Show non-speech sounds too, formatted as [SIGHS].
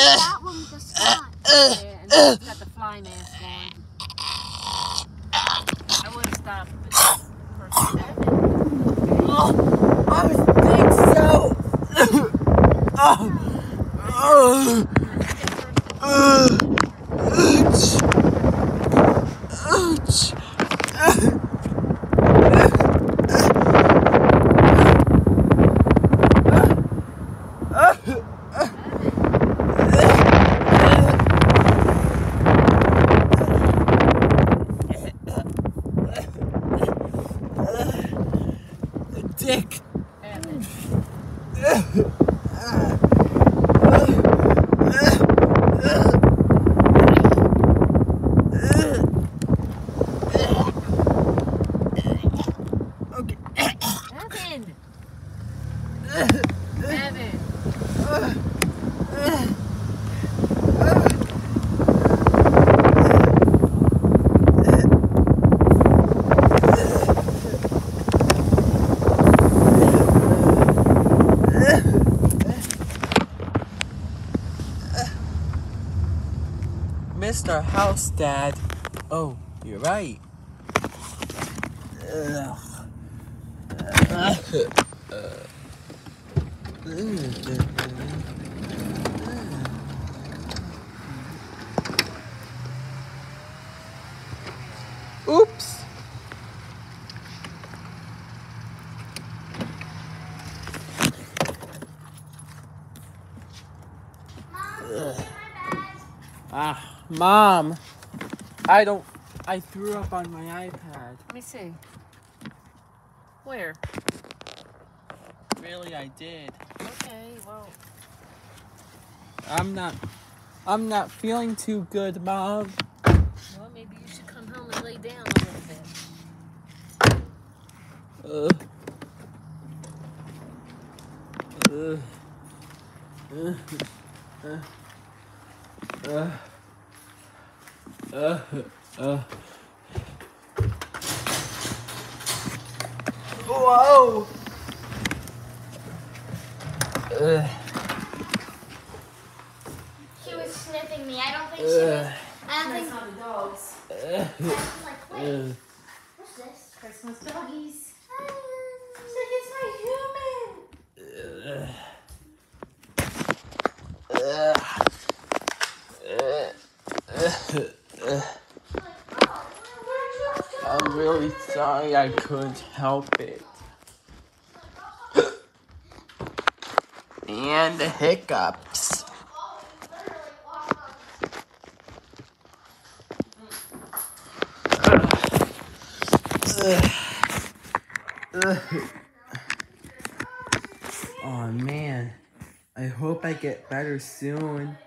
that one and it's got the fly mask on. I would have oh, I so. [LAUGHS] oh. oh. Dick. Mr. House Dad. Oh, you're right. Ugh. Oops. Ah, mom. I don't. I threw up on my iPad. Let me see. Where? Really, I did. Okay, well, I'm not. I'm not feeling too good, mom. well, maybe you should come home and lay down a little bit. Ugh. Ugh. Ugh. Ugh. Ugh. Ugh. Ugh. Whoa! Ugh. She was sniffing me. I don't think she uh, was. Ugh. I don't think. That's not the dogs. Ugh. I was like, wait, Ugh. what's this? Christmas doggies. She's like, it's my human. I'm really sorry I couldn't help it. [LAUGHS] And the hiccups. [SIGHS] [SIGHS] Oh man, I hope I get better soon.